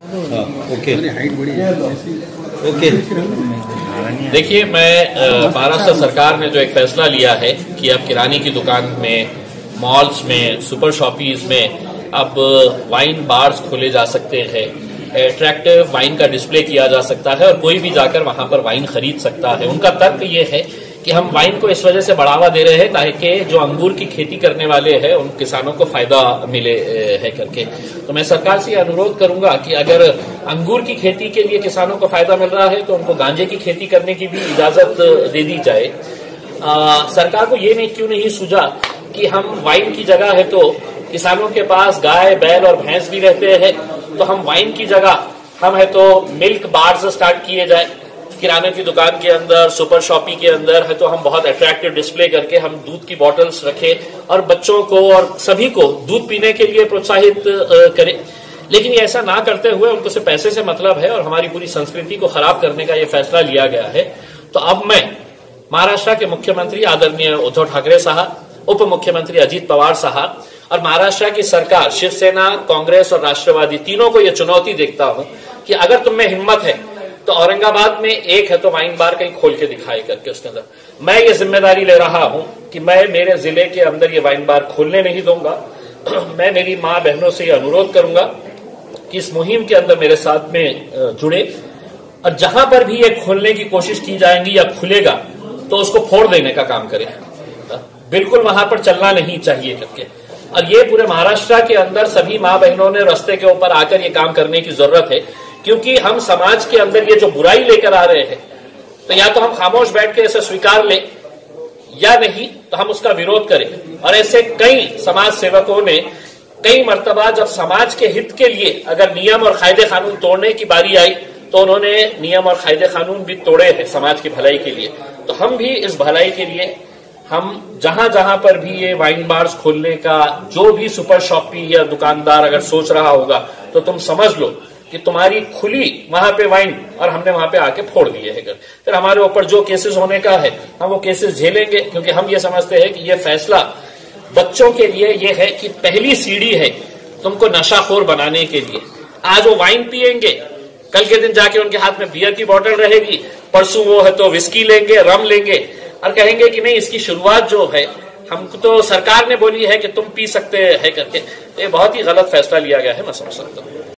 हाँ, okay. Okay. देखिए मैं महाराष्ट्र सरकार ने जो एक फैसला लिया है कि अब किराने की दुकान में मॉल्स में सुपर शॉपीज में अब वाइन बार्स खोले जा सकते हैं। अट्रैक्टिव वाइन का डिस्प्ले किया जा सकता है और कोई भी जाकर वहाँ पर वाइन खरीद सकता है। उनका तर्क ये है कि हम वाइन को इस वजह से बढ़ावा दे रहे हैं ताकि जो अंगूर की खेती करने वाले हैं उन किसानों को फ़ायदा मिले है करके। तो मैं सरकार से अनुरोध करूँगा कि अगर अंगूर की खेती के लिए किसानों को फ़ायदा मिल रहा है तो उनको गांजे की खेती करने की भी इजाज़त दे दी जाए। आ, सरकार को ये नहीं क्यों नहीं सूझा कि हम वाइन की जगह है तो किसानों के पास गाय बैल और भैंस भी रहते हैं तो हम वाइन की जगह हम है तो मिल्क बार्स स्टार्ट किए जाए। किराने की दुकान के अंदर, सुपर शॉपी के अंदर है तो हम बहुत अट्रैक्टिव डिस्प्ले करके हम दूध की बॉटल्स रखें और बच्चों को और सभी को दूध पीने के लिए प्रोत्साहित करें। लेकिन ये ऐसा ना करते हुए उनको से पैसे से मतलब है और हमारी पूरी संस्कृति को खराब करने का ये फैसला लिया गया है। तो अब मैं महाराष्ट्र के मुख्यमंत्री आदरणीय उद्धव ठाकरे साहब उप मुख्यमंत्री अजीत पवार साहब और महाराष्ट्र की सरकार, शिवसेना, कांग्रेस और राष्ट्रवादी तीनों को यह चुनौती देखता हूँ कि अगर तुम में हिम्मत है तो औरंगाबाद में एक है तो वाइन बार कहीं खोल के दिखाई करके उसके अंदर। मैं ये ज़िम्मेदारी ले रहा हूँ कि मैं मेरे ज़िले के अंदर ये वाइन बार खोलने नहीं दूँगा। मैं मेरी माँ बहनों से ये अनुरोध करूँगा कि इस मुहिम के अंदर मेरे साथ में जुड़े। और जहाँ पर भी ये खोलने की कोशिश की जाएँगी या खुलेगा तो उसको फोड़ देने का काम करें। बिल्कुल वहाँ पर चलना नहीं चाहिए करके। और ये पूरे महाराष्ट्र के अंदर सभी माँ बहनों ने रास्ते के ऊपर आकर ये काम करने की ज़रूरत है। क्योंकि हम समाज के अंदर ये जो बुराई लेकर आ रहे हैं तो या तो हम खामोश बैठ के ऐसे स्वीकार लें या नहीं तो हम उसका विरोध करें। और ऐसे कई समाज सेवकों ने कई मरतबा जब समाज के हित के लिए अगर नियम और कायदे कानून तोड़ने की बारी आई तो उन्होंने नियम और कायदे कानून भी तोड़े हैं समाज की भलाई के लिए। तो हम भी इस भलाई के लिए, हम जहाँ जहाँ पर भी ये वाइन बार्स खोलने का, जो भी सुपर शॉपी या दुकानदार अगर सोच रहा होगा तो तुम समझ लो। कि तुम्हारी खुली वहाँ पे वाइन और हमने वहाँ पे आके फोड़ दिए है फिर हमारे ऊपर जो केसेस होने का है, हम वो केसेस झेलेंगे, क्योंकि हम ये समझते हैं कि ये फैसला बच्चों के लिए ये है कि पहली सीढ़ी है तुमको नशाखोर बनाने के लिए। आज वो वाइन पियेंगे, कल के दिन जाके उनके हाथ में बियर की बोतल रहेगी, परसों वो है तो विस्की लेंगे रम लेंगे, और कहेंगे कि नहीं, इसकी शुरुआत जो है, हमको तो सरकार ने बोली है कि तुम पी सकते हैं करके। ये बहुत ही गलत फैसला लिया गया है, मैं समझ सकता हूँ।